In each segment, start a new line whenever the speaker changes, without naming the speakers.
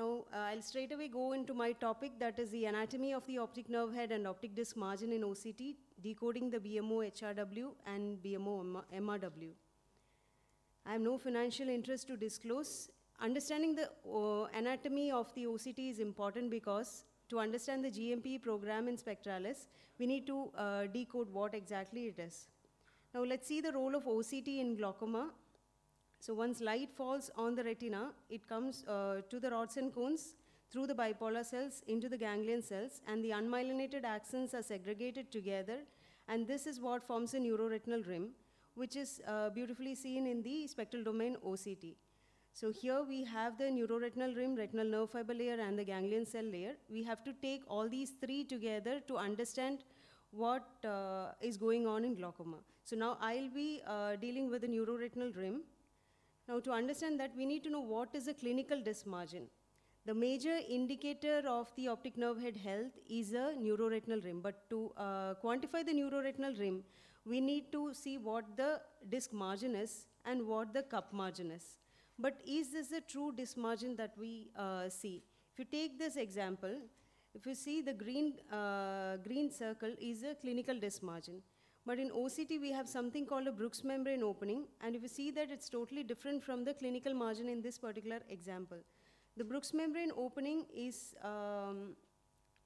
Now, uh, I'll straight away go into my topic that is the anatomy of the optic nerve head and optic disc margin in OCT, decoding the BMO HRW and BMO MRW. I have no financial interest to disclose. Understanding the uh, anatomy of the OCT is important because to understand the GMP program in Spectralis, we need to uh, decode what exactly it is. Now let's see the role of OCT in glaucoma. So once light falls on the retina, it comes uh, to the rods and cones through the bipolar cells into the ganglion cells, and the unmyelinated axons are segregated together, and this is what forms a neuroretinal rim, which is uh, beautifully seen in the spectral domain OCT. So here we have the neuroretinal rim, retinal nerve fiber layer, and the ganglion cell layer. We have to take all these three together to understand what uh, is going on in glaucoma. So now I'll be uh, dealing with the neuroretinal rim. Now to understand that, we need to know what is a clinical disc margin. The major indicator of the optic nerve head health is a neuroretinal rim. But to uh, quantify the neuroretinal rim, we need to see what the disc margin is and what the cup margin is. But is this a true disc margin that we uh, see? If you take this example, if you see the green, uh, green circle is a clinical disc margin. But in OCT, we have something called a Bruch's membrane opening, and if you see that it's totally different from the clinical margin in this particular example. The Bruch's membrane opening is um,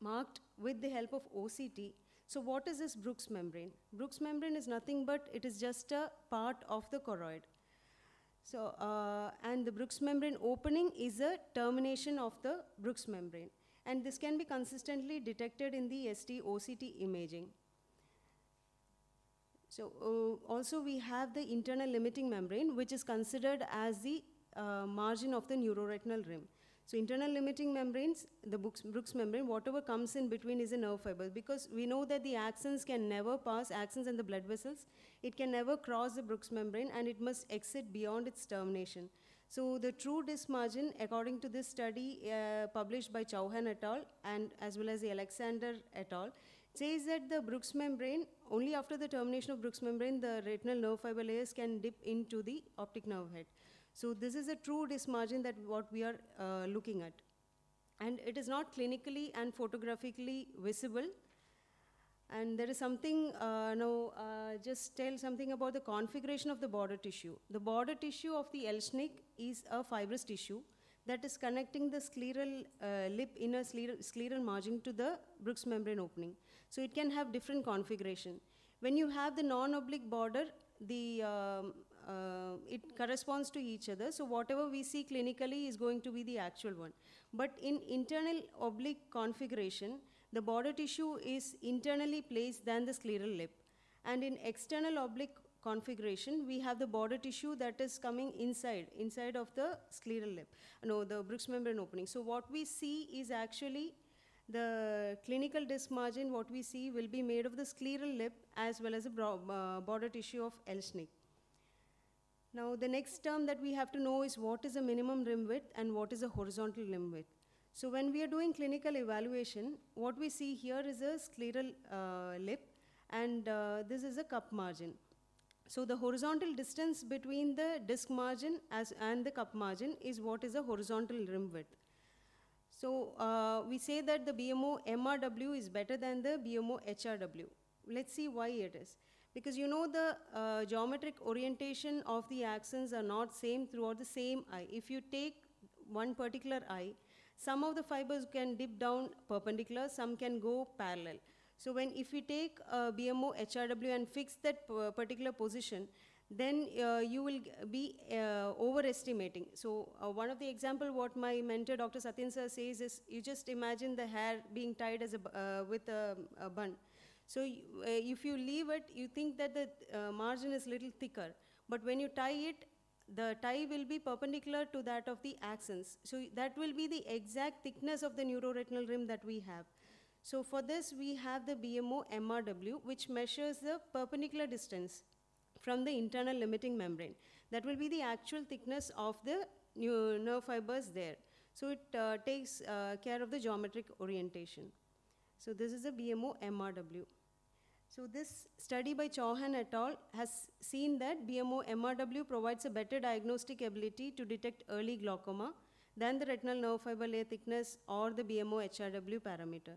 marked with the help of OCT. So what is this Bruch's membrane? Bruch's membrane is nothing but it is just a part of the choroid. So, uh, and the Bruch's membrane opening is a termination of the Bruch's membrane. And this can be consistently detected in the SD OCT imaging. So, uh, also we have the internal limiting membrane, which is considered as the uh, margin of the neuroretinal rim. So internal limiting membranes, the Bruch's membrane, whatever comes in between is a nerve fiber because we know that the axons can never pass, axons and the blood vessels, it can never cross the Bruch's membrane and it must exit beyond its termination. So the true disc margin, according to this study uh, published by Chauhan et al. and as well as the Alexander et al., says that the Bruch's membrane, only after the termination of Bruch's membrane, the retinal nerve fiber layers can dip into the optic nerve head. So this is a true disc margin that what we are uh, looking at. And it is not clinically and photographically visible. And there is something, uh, now uh, just tell something about the configuration of the border tissue. The border tissue of the Elschnig is a fibrous tissue that is connecting the scleral uh, lip inner scleral, scleral margin to the Bruch's membrane opening. So it can have different configuration. When you have the non-oblique border, the um, uh, it corresponds to each other. So whatever we see clinically is going to be the actual one. But in internal oblique configuration, the border tissue is internally placed than the scleral lip. And in external oblique configuration, we have the border tissue that is coming inside, inside of the scleral lip, no, the Bruch's membrane opening. So what we see is actually the clinical disc margin, what we see will be made of the scleral lip as well as the uh, border tissue of Elschnig. Now the next term that we have to know is what is a minimum rim width and what is a horizontal rim width. So when we are doing clinical evaluation, what we see here is a scleral uh, lip and uh, this is a cup margin. So the horizontal distance between the disc margin as and the cup margin is what is a horizontal rim width. So uh, we say that the BMO MRW is better than the BMO HRW. Let's see why it is because you know the uh, geometric orientation of the axons are not same throughout the same eye. If you take one particular eye, some of the fibers can dip down perpendicular, some can go parallel. So when if we take uh, BMO HRW and fix that particular position, then uh, you will be uh, overestimating. So uh, one of the example what my mentor Dr. Satyan sir says is you just imagine the hair being tied as a, uh, with a, a bun. So uh, if you leave it, you think that the uh, margin is little thicker. But when you tie it, the tie will be perpendicular to that of the axons. So that will be the exact thickness of the neuroretinal rim that we have. So for this, we have the BMO MRW, which measures the perpendicular distance from the internal limiting membrane. That will be the actual thickness of the nerve fibers there. So it uh, takes uh, care of the geometric orientation. So this is a BMO MRW. So this study by Chauhan et al. has seen that BMO MRW provides a better diagnostic ability to detect early glaucoma than the retinal nerve fiber layer thickness or the BMO HRW parameter.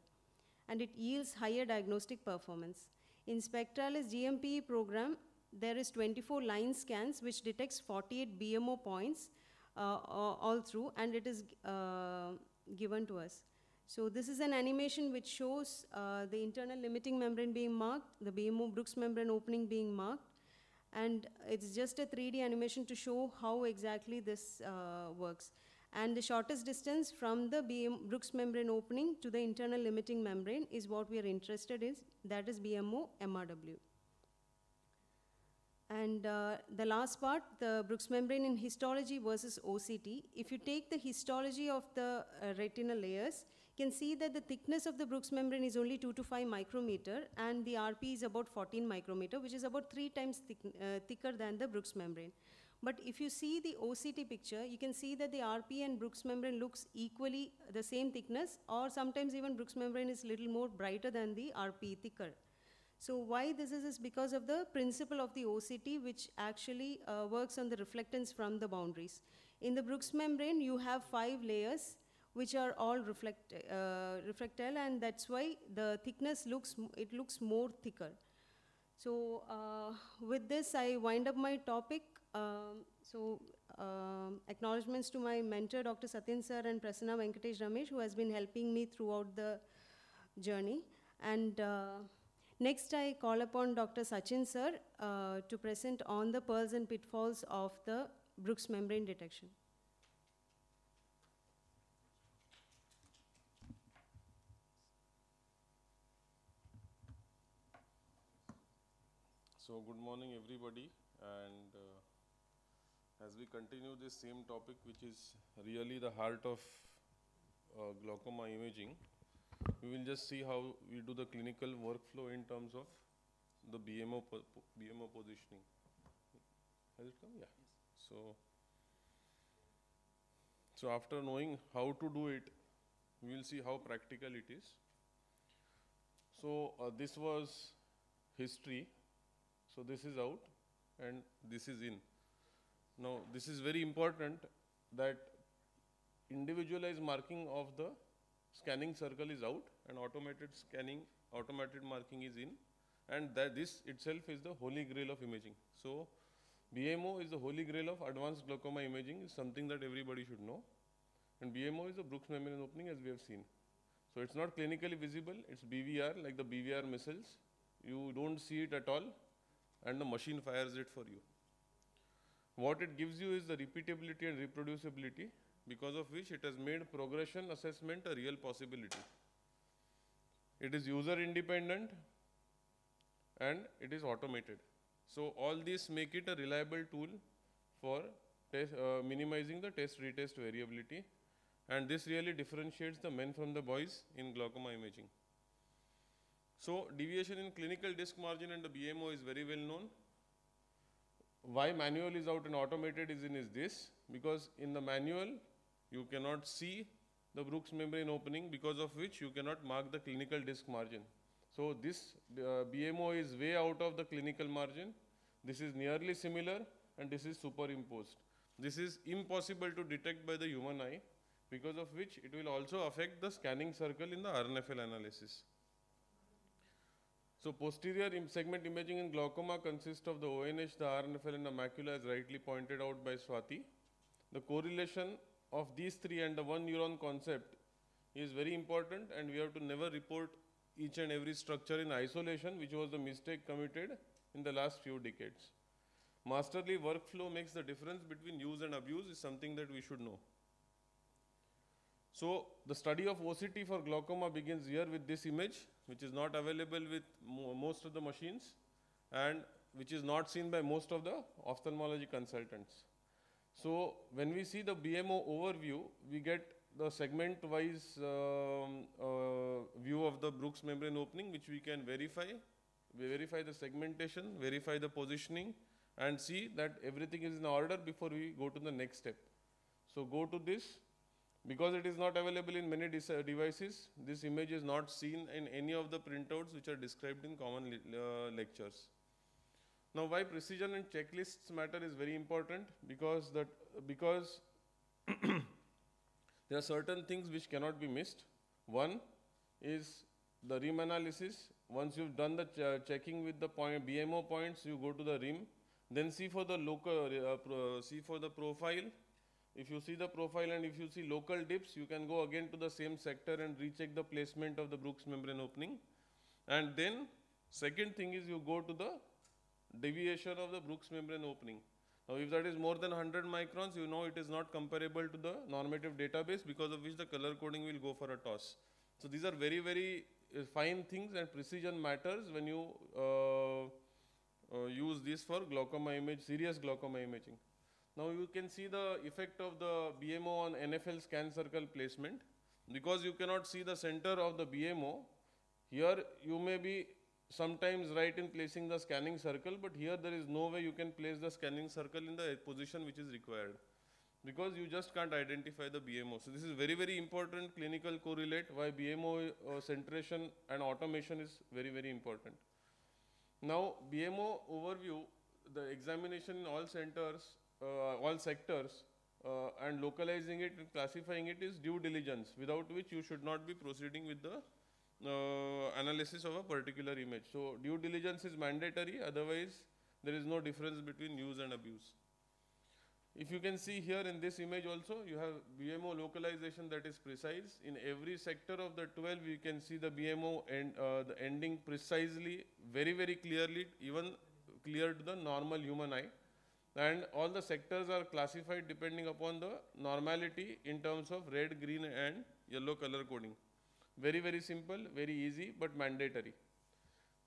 And it yields higher diagnostic performance. In Spectralis GMPE program, there is 24 line scans which detects 48 BMO points uh, all through and it is uh, given to us. So this is an animation which shows uh, the internal limiting membrane being marked, the BMO Bruch's membrane opening being marked, and it's just a 3D animation to show how exactly this uh, works. And the shortest distance from the BM Bruch's membrane opening to the internal limiting membrane is what we are interested in, that is BMO MRW. And uh, the last part, the Bruch's membrane in histology versus OCT. If you take the histology of the uh, retinal layers, you can see that the thickness of the Bruch's membrane is only 2 to 5 micrometer and the RP is about 14 micrometer, which is about three times thick, uh, thicker than the Bruch's membrane. But if you see the OCT picture, you can see that the RP and Bruch's membrane looks equally the same thickness or sometimes even Bruch's membrane is little more brighter than the RP thicker. So why this is is because of the principle of the OCT which actually uh, works on the reflectance from the boundaries. In the Bruch's membrane you have five layers which are all reflect, uh, reflectile and that's why the thickness looks, it looks more thicker. So uh, with this I wind up my topic. Um, so um, acknowledgements to my mentor Dr. Satyan sir and Prasanna Venkatesh Ramesh who has been helping me throughout the journey. And uh, Next, I call upon Dr. Sachin sir uh, to present on the pearls and pitfalls of the Bruch's membrane detection.
So good morning everybody and uh, as we continue this same topic which is really the heart of uh, glaucoma imaging, we will just see how we do the clinical workflow in terms of the BMO, po BMO positioning. Has it come? Yeah. Yes. So, so after knowing how to do it, we will see how practical it is. So uh, this was history. So this is out and this is in. Now this is very important that individualized marking of the scanning circle is out and automated scanning, automated marking is in and that this itself is the holy grail of imaging. So BMO is the holy grail of advanced glaucoma imaging is something that everybody should know and BMO is the Bruch's membrane opening as we have seen. So it's not clinically visible, it's BVR like the BVR missiles. You don't see it at all and the machine fires it for you. What it gives you is the repeatability and reproducibility because of which it has made progression assessment a real possibility. It is user independent and it is automated. So all these make it a reliable tool for test, uh, minimizing the test retest variability and this really differentiates the men from the boys in glaucoma imaging. So deviation in clinical disc margin and the BMO is very well known. Why manual is out and automated is in is this because in the manual you cannot see the Bruch's membrane opening because of which you cannot mark the clinical disc margin. So this uh, BMO is way out of the clinical margin. This is nearly similar and this is superimposed. This is impossible to detect by the human eye because of which it will also affect the scanning circle in the RNFL analysis. So posterior segment imaging in glaucoma consists of the ONH, the RNFL and the macula as rightly pointed out by Swati. The correlation of these three and the one neuron concept is very important and we have to never report each and every structure in isolation which was the mistake committed in the last few decades. Masterly workflow makes the difference between use and abuse is something that we should know. So the study of OCT for glaucoma begins here with this image which is not available with mo most of the machines and which is not seen by most of the ophthalmology consultants. So when we see the BMO overview, we get the segment-wise um, uh, view of the Bruch's membrane opening, which we can verify. We verify the segmentation, verify the positioning, and see that everything is in order before we go to the next step. So go to this. Because it is not available in many devices, this image is not seen in any of the printouts which are described in common uh, lectures. Now why precision and checklists matter is very important because that because There are certain things which cannot be missed. One is the rim analysis. Once you've done the ch- checking with the point BMO points, you go to the rim. Then see for the local, uh, pro- see for the profile. If you see the profile and if you see local dips, you can go again to the same sector and recheck the placement of the Bruch's membrane opening. And then second thing is you go to the deviation of the Bruch's membrane opening. Now, if that is more than 100 microns, you know it is not comparable to the normative database because of which the color coding will go for a toss. So, these are very, very uh, fine things and precision matters when you uh, uh, use this for glaucoma image, serious glaucoma imaging. Now, you can see the effect of the BMO on NFL scan circle placement. Because you cannot see the center of the BMO, here you may be sometimes right in placing the scanning circle, but here there is no way you can place the scanning circle in the position which is required because you just can't identify the BMO. So this is very very important clinical correlate why BMO uh, centration and automation is very very important. Now BMO overview, the examination in all centers, all sectors uh, and localizing it and classifying it is due diligence without which you should not be proceeding with the uh, analysis of a particular image. So due diligence is mandatory, otherwise there is no difference between use and abuse. If you can see here in this image also, you have BMO localization that is precise. In every sector of the 12, you can see the BMO and uh, the ending precisely, very, very clearly, even clear to the normal human eye. And all the sectors are classified depending upon the normality in terms of red, green and yellow color coding. Very, very simple, very easy, but mandatory.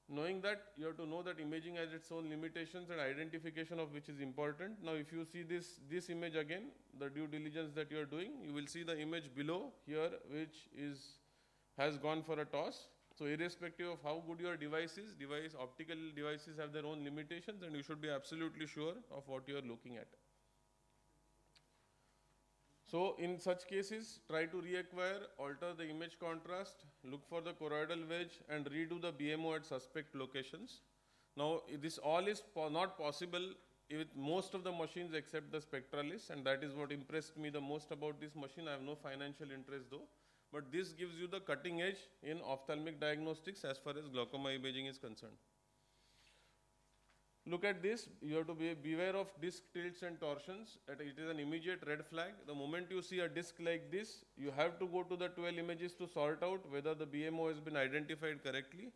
Knowing that, you have to know that imaging has its own limitations and identification of which is important. Now, if you see this, this image again, the due diligence that you are doing, you will see the image below here, which is, has gone for a toss. So, irrespective of how good your device is, device, optical devices have their own limitations and you should be absolutely sure of what you are looking at. So, in such cases, try to reacquire, alter the image contrast, look for the choroidal wedge and redo the BMO at suspect locations. Now, this all is po- not possible with most of the machines except the Spectralis and that is what impressed me the most about this machine. I have no financial interest though, but this gives you the cutting edge in ophthalmic diagnostics as far as glaucoma imaging is concerned. Look at this, you have to be beware of disc tilts and torsions. It is an immediate red flag. The moment you see a disc like this, you have to go to the 12 images to sort out whether the BMO has been identified correctly.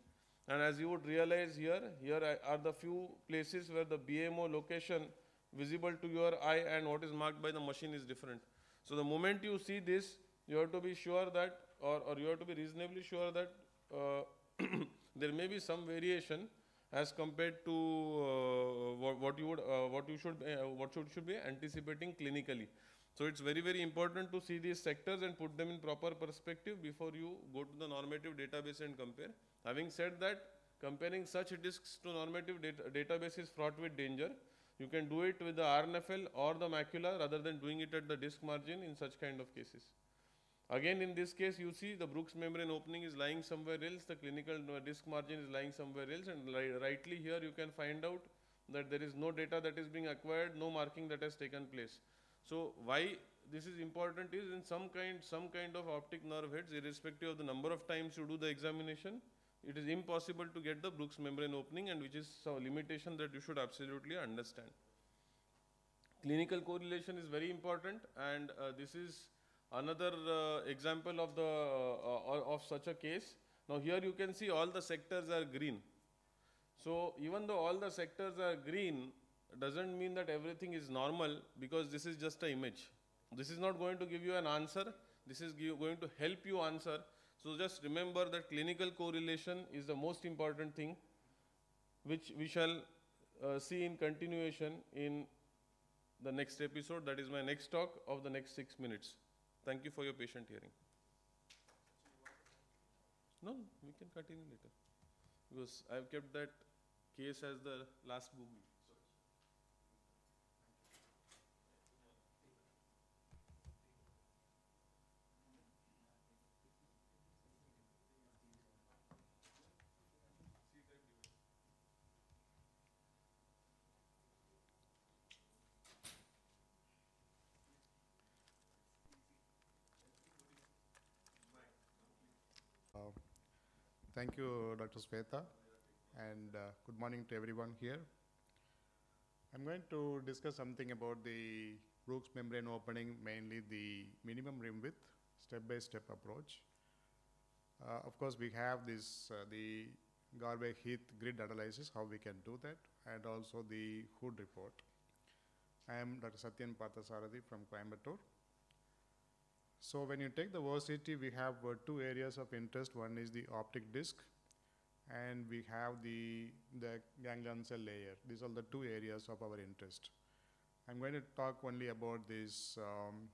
And as you would realize here, here are the few places where the BMO location visible to your eye and what is marked by the machine is different. So the moment you see this, you have to be sure that, or, or you have to be reasonably sure that uh, there may be some variation as compared to uh, what, what you would, uh, what you should, uh, what should, should be anticipating clinically. So it's very, very important to see these sectors and put them in proper perspective before you go to the normative database and compare. Having said that, comparing such disks to normative data database is fraught with danger. You can do it with the RNFL or the macula rather than doing it at the disk margin in such kind of cases. Again, in this case, you see the Bruch's membrane opening is lying somewhere else, the clinical uh, disk margin is lying somewhere else, and rightly here you can find out that there is no data that is being acquired, no marking that has taken place. So, why this is important is in some kind, some kind of optic nerve heads, irrespective of the number of times you do the examination, it is impossible to get the Bruch's membrane opening, and which is a limitation that you should absolutely understand. Clinical correlation is very important, and uh, this is another uh, example of the uh, uh, of such a case. Now here you can see all the sectors are green. So even though all the sectors are green, doesn't mean that everything is normal because this is just an image. This is not going to give you an answer. This is going to help you answer. So just remember that clinical correlation is the most important thing, which we shall uh, see in continuation in the next episode. That is my next talk of the next six minutes. Thank you for your patient hearing. No, we can continue later. Because I've kept that case as the last movie.
Thank you, Dr. Swetha, and uh, good morning to everyone here. I'm going to discuss something about the Bruch's membrane opening, mainly the minimum rim width, step-by-step approach. Uh, Of course, we have this, uh, the Garway-Heath grid analysis, how we can do that, and also the Hood report. I am Dr. Satyan Parthasarathi from Coimbatore. So when you take the VOCT, we have uh, two areas of interest. One is the optic disc, and we have the, the ganglion cell layer. These are the two areas of our interest. I'm going to talk only about this, um,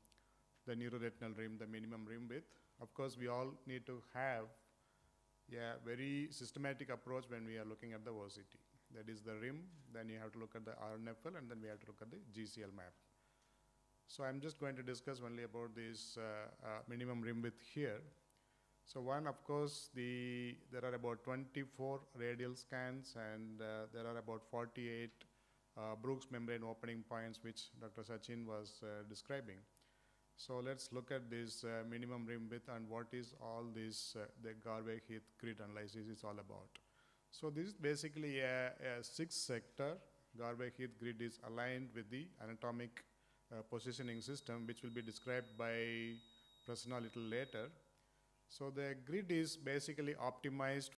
the neuroretinal rim, the minimum rim width. Of course, we all need to have a very systematic approach when we are looking at the VOCT. That is the rim, then you have to look at the RNFL, and then we have to look at the GCL map. So I'm just going to discuss only about this uh, uh, minimum rim width here. So one, of course, the there are about 24 radial scans and uh, there are about 48 uh, Bruch's membrane opening points, which Dr. Sachin was uh, describing. So let's look at this uh, minimum rim width and what is all this the Garway-Heath grid analysis is all about. So this is basically a, a six-sector Garway-Heath grid is aligned with the anatomic uh, positioning system, which will be described by Prasanna a little later. So the grid is basically optimized